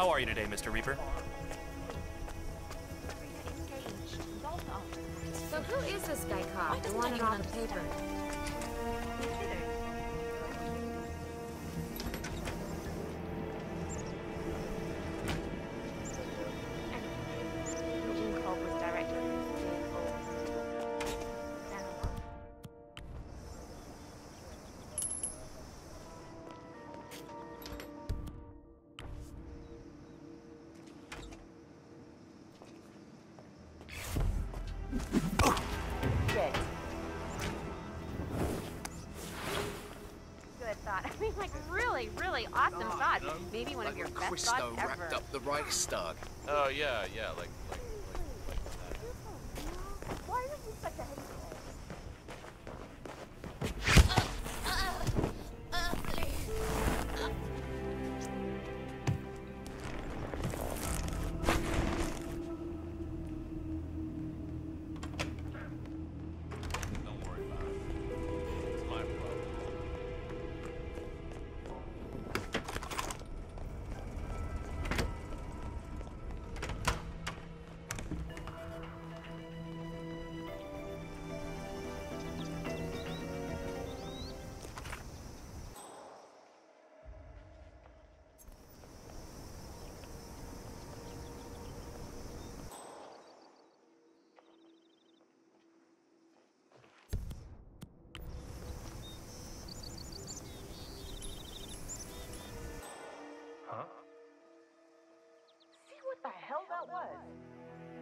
How are you today, Mr. Reaper? So who is this guy cop? The one on the paper. Good. Good thought. I mean, like, really, really awesome thought. Maybe one of your best Christo thoughts ever. wrapped up the Reichstag. Oh yeah, yeah, like like Why are you such a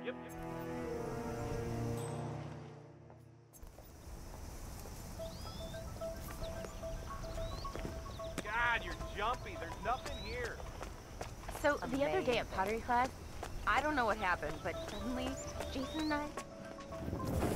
Yep. God, you're jumpy. There's nothing here. So the other day at pottery class, I don't know what happened, but suddenly Jason and I.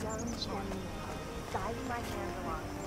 a young Jenny guiding my hands along.